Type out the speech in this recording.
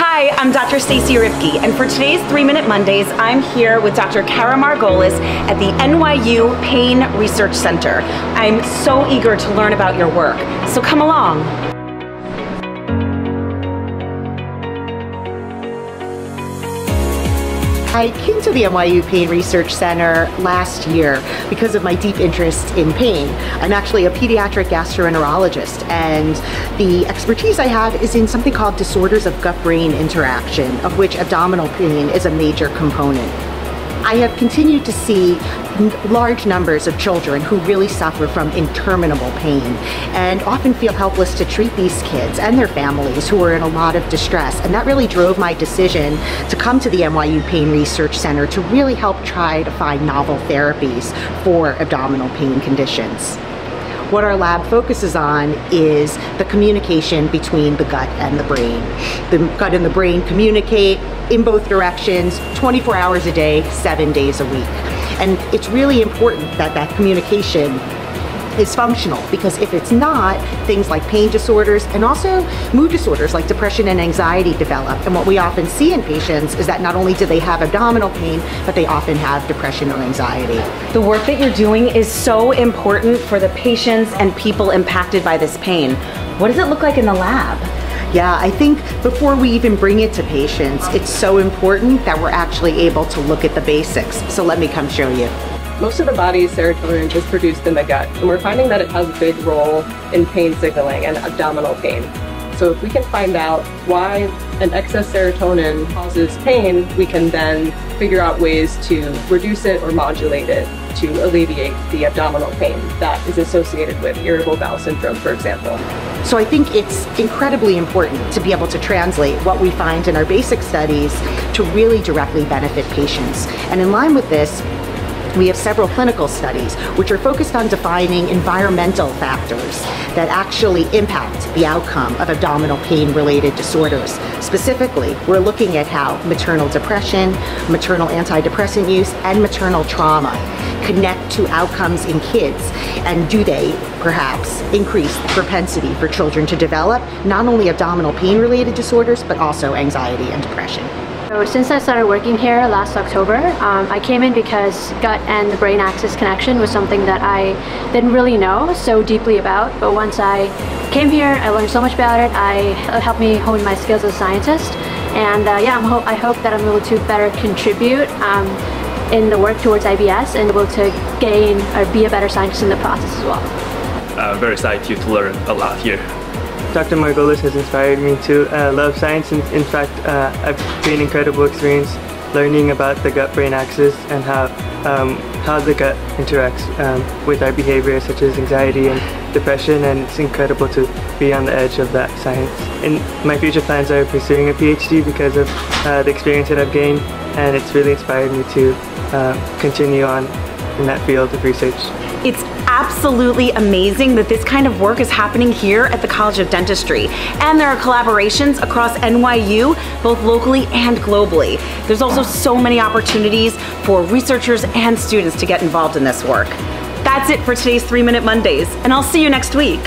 Hi, I'm Dr. Staci Ripkey, and for today's Three Minute Mondays, I'm here with Dr. Kara Margolis at the NYU Pain Research Center. I'm so eager to learn about your work, so come along. I came to the NYU Pain Research Center last year because of my deep interest in pain. I'm actually a pediatric gastroenterologist, and the expertise I have is in something called disorders of gut brain interaction, of which abdominal pain is a major component. I have continued to see large numbers of children who really suffer from interminable pain and often feel helpless to treat these kids and their families who are in a lot of distress. And that really drove my decision to come to the NYU Pain Research Center to really help try to find novel therapies for abdominal pain conditions. What our lab focuses on is the communication between the gut and the brain. The gut and the brain communicate in both directions 24 hours a day, seven days a week. And it's really important that that communication is functional because if it's not, things like pain disorders and also mood disorders like depression and anxiety develop. And what we often see in patients is that not only do they have abdominal pain, but they often have depression or anxiety. The work that you're doing is so important for the patients and people impacted by this pain. What does it look like in the lab? Yeah, I think before we even bring it to patients, it's so important that we're actually able to look at the basics. So let me come show you. Most of the body's serotonin is produced in the gut, and we're finding that it has a big role in pain signaling and abdominal pain. So if we can find out why an excess serotonin causes pain, we can then figure out ways to reduce it or modulate it to alleviate the abdominal pain that is associated with irritable bowel syndrome, for example. So I think it's incredibly important to be able to translate what we find in our basic studies to really directly benefit patients. And in line with this, we have several clinical studies which are focused on defining environmental factors that actually impact the outcome of abdominal pain related disorders. Specifically, we're looking at how maternal depression, maternal antidepressant use, and maternal trauma connect to outcomes in kids and do they perhaps increase the propensity for children to develop not only abdominal pain related disorders but also anxiety and depression. So since I started working here last October, um, I came in because gut and the brain axis connection was something that I didn't really know so deeply about. But once I came here, I learned so much about it. I, it helped me hone my skills as a scientist. And uh, yeah, ho i hope that I'm able to better contribute um, in the work towards IBS and able to gain or be a better scientist in the process as well. I'm very excited to learn a lot here. Dr. Margolis has inspired me to uh, love science. In, in fact, uh, I've gained incredible experience learning about the gut-brain axis and how, um, how the gut interacts um, with our behavior such as anxiety and depression and it's incredible to be on the edge of that science. And my future plans are pursuing a PhD because of uh, the experience that I've gained and it's really inspired me to uh, continue on in that field of research. It's absolutely amazing that this kind of work is happening here at the College of Dentistry. And there are collaborations across NYU, both locally and globally. There's also so many opportunities for researchers and students to get involved in this work. That's it for today's 3 Minute Mondays, and I'll see you next week.